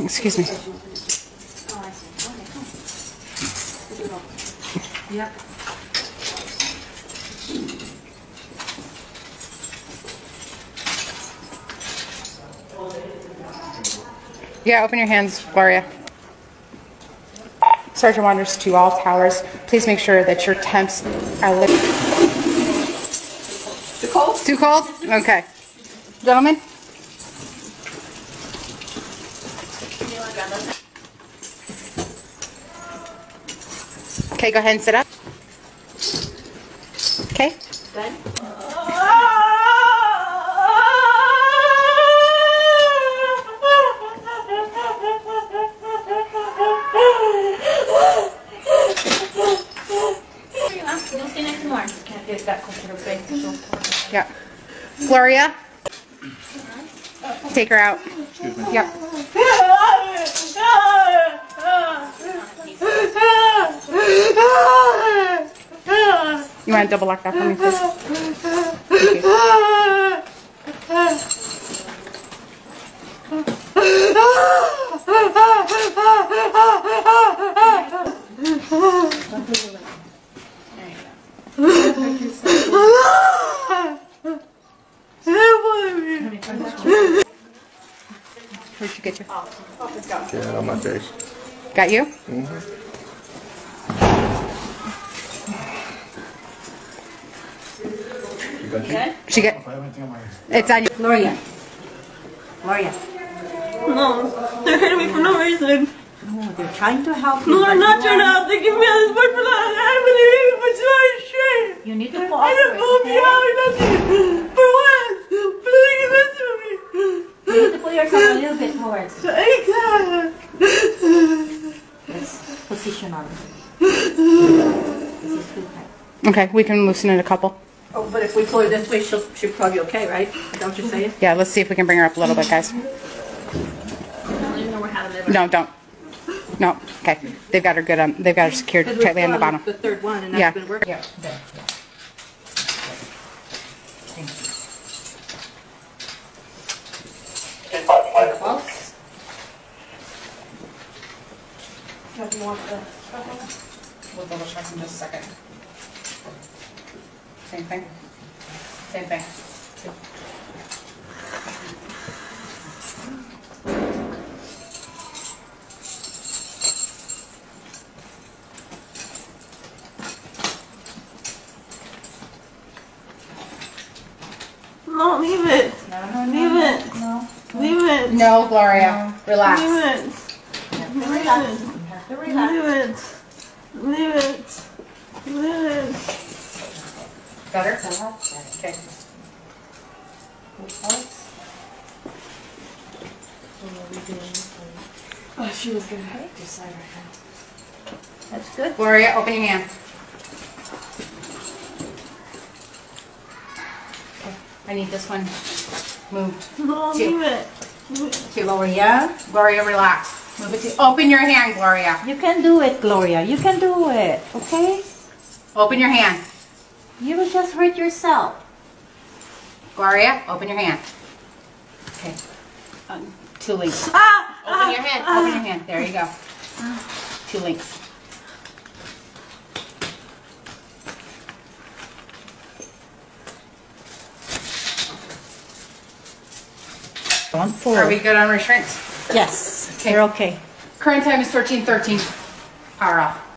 Excuse me. Yep. Yeah, open your hands, Gloria. Sergeant Wanders to all towers. Please make sure that your temps are lit. Too cold? Okay. Gentlemen? Okay, go ahead and sit up. Okay. Good. You'll see next tomorrow. Can't get that close to her Yeah. Gloria? Take her out. Yep. You want to double lock that for me, please? Where'd you get your? Yeah, on my face. Got you? Mm-hmm. You got you? Okay. She get. It's on you. Gloria. Gloria. No, they're hitting me for no reason. No, they're trying to help you. No, but they're not you trying to are- help. They give me all this work for that. I don't believe it, but it's not shit. You need to I cooperate. didn't move you out or nothing. For what? Please listen to me. You need to put yourself a little bit towards. I can't. Let's position on. This is too tight. Okay, we can loosen it a couple. Oh, but if we pull her this way, she'll, she'll probably be okay, right? Is that what you're saying? Yeah, let's see if we can bring her up a little bit, guys. I don't even know where how to live. No, don't. No. Okay. They've got her good on. They've got her secured tightly on the bottom. The third one, and Yeah. been working. Yeah, there, yeah. Thank you. Close. Do you want the? We'll double check in just a second. Same thing. Same thing. No, leave it. Leave it. No, Leave it. No, Gloria. Relax. Leave it. you have relax. You relax. Leave it. Leave it. Leave it. Better? Okay. Okay. Oh, she was gonna. That's good. Gloria, open your hand. Okay. I need this one moved. No, Two. leave it. To Gloria. Gloria, relax. Move it to. Open your hand, Gloria. You can do it, Gloria. You can do it, okay? Open your hand. You will just hurt yourself. Gloria, open your hand. Okay. Um, two links. Ah! Open your hand. Open your hand. There you go. Two links. One Are we good on restraints? Yes, Okay. you're okay. Current time is thirteen thirteen. Power off.